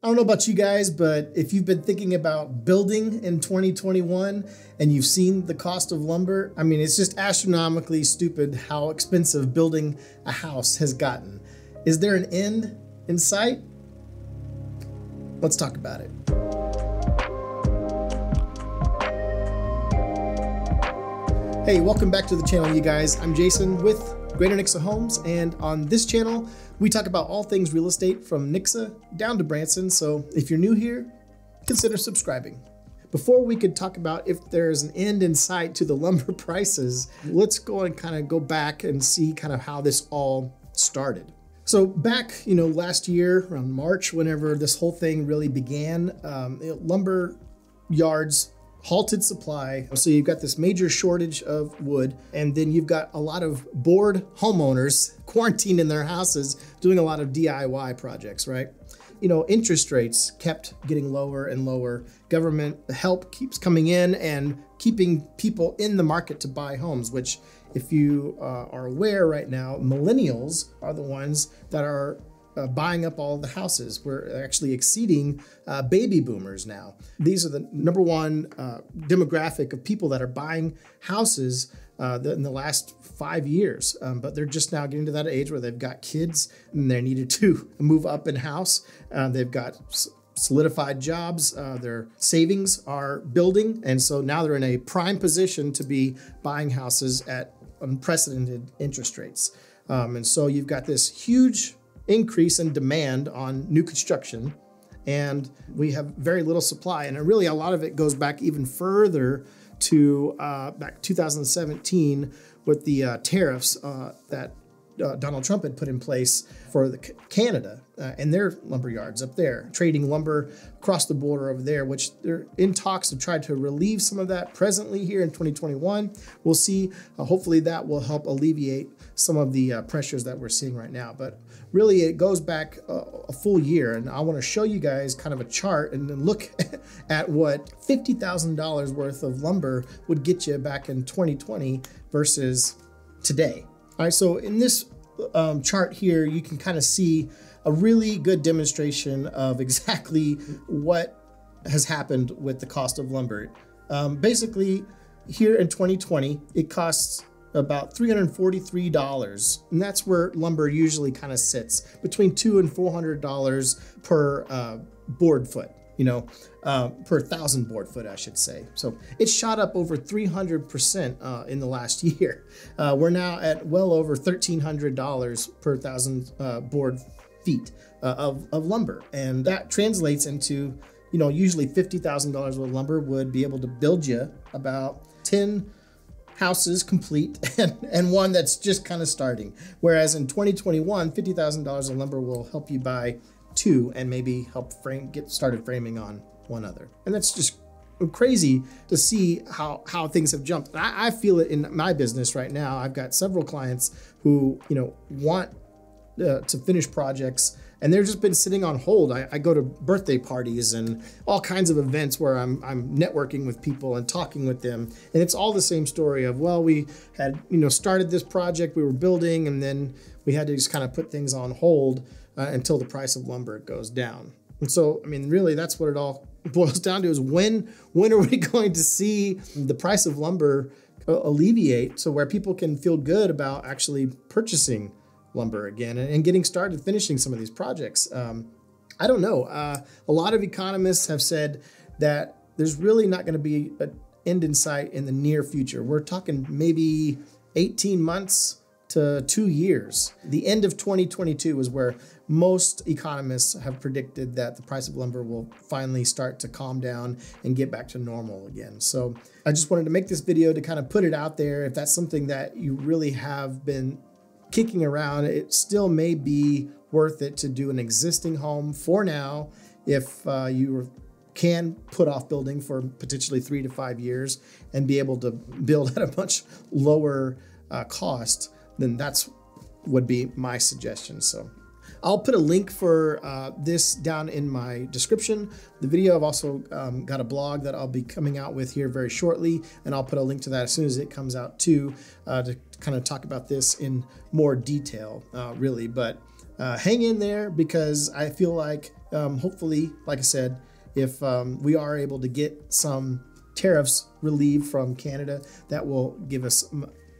I don't know about you guys, but if you've been thinking about building in 2021 and you've seen the cost of lumber, I mean, it's just astronomically stupid how expensive building a house has gotten. Is there an end in sight? Let's talk about it. Hey, welcome back to the channel, you guys. I'm Jason with Greater Nixa Homes, and on this channel, we talk about all things real estate from Nixa down to Branson. So if you're new here, consider subscribing. Before we could talk about if there's an end in sight to the lumber prices, let's go and kind of go back and see kind of how this all started. So back, you know, last year around March, whenever this whole thing really began, um, lumber yards halted supply. So you've got this major shortage of wood, and then you've got a lot of bored homeowners quarantined in their houses doing a lot of DIY projects, right? You know, interest rates kept getting lower and lower. Government help keeps coming in and keeping people in the market to buy homes, which, if you uh, are aware right now, millennials are the ones that are uh, buying up all the houses. We're actually exceeding uh, baby boomers now. These are the number one uh, demographic of people that are buying houses uh, in the last five years. Um, but they're just now getting to that age where they've got kids and they needed to move up in house. Uh, they've got solidified jobs, uh, their savings are building, and so now they're in a prime position to be buying houses at unprecedented interest rates. Um, and so you've got this huge increase in demand on new construction and we have very little supply. And really, a lot of it goes back even further to uh, back 2017 with the uh, tariffs uh, that uh, Donald Trump had put in place for the Canada uh, and their lumber yards up there, trading lumber across the border over there, which they're in talks to try to relieve some of that presently here in 2021. We'll see. Uh, hopefully, that will help alleviate some of the uh, pressures that we're seeing right now. But really, it goes back a, a full year, and I want to show you guys kind of a chart and then look at what $50,000 worth of lumber would get you back in 2020 versus today. All right, so in this um, chart here, you can kind of see a really good demonstration of exactly what has happened with the cost of lumber. Um, basically, here in 2020, it costs about $343, and that's where lumber usually kind of sits between two and $400 per uh, board foot you know, uh, per thousand board foot, I should say. So it shot up over 300% uh, in the last year. Uh, we're now at well over $1,300 per thousand uh, board feet uh, of, of lumber. And that translates into, you know, usually $50,000 worth of lumber would be able to build you about 10 houses complete and, and one that's just kind of starting. Whereas in 2021, $50,000 of lumber will help you buy two and maybe help frame get started framing on one other. And that's just crazy to see how how things have jumped. I, I, feel it in my business right now. I've got several clients who you know want uh, to finish projects and they've just been sitting on hold. I, I, go to birthday parties and all kinds of events where I'm, I'm networking with people and talking with them, and it's all the same story of well, we had you know started this project, we were building, and then we had to just kind of put things on hold uh, until the price of lumber goes down. And so, I mean, really, that's what it all boils down to: is when when are we going to see the price of lumber uh, alleviate, so where people can feel good about actually purchasing lumber again and, and getting started finishing some of these projects. Um, I don't know. Uh, a lot of economists have said that there's really not going to be an end in sight in the near future. We're talking maybe 18 months to two years. The end of 2022 is where most economists have predicted that the price of lumber will finally start to calm down and get back to normal again. So I just wanted to make this video to kind of put it out there. If that's something that you really have been kicking around, it still may be worth it to do an existing home for now if uh, you can put off building for potentially three to five years and be able to build at a much lower uh, cost, then that's would be my suggestion. So I'll put a link for uh, this down in my description. The video, I've also um, got a blog that I'll be coming out with here very shortly, and I'll put a link to that as soon as it comes out too, uh, to kind of talk about this in more detail, uh, really. But uh, hang in there because I feel like um, hopefully, like I said, if um, we are able to get some tariffs relieved from Canada, that will give us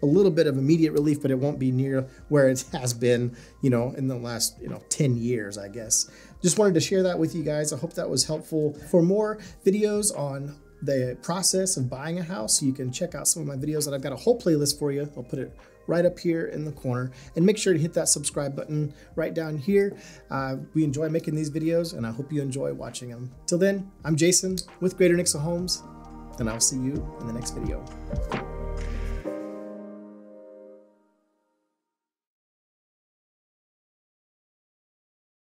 a little bit of immediate relief, but it won't be near where it has been, you know, in the last, you know, 10 years, I guess. Just wanted to share that with you guys. I hope that was helpful. For more videos on the process of buying a house, you can check out some of my videos that I've got a whole playlist for you. I'll put it right up here in the corner and make sure to hit that subscribe button right down here. Uh, we enjoy making these videos and I hope you enjoy watching them. Till then, I'm Jason with Greater Nixa Homes and I'll see you in the next video.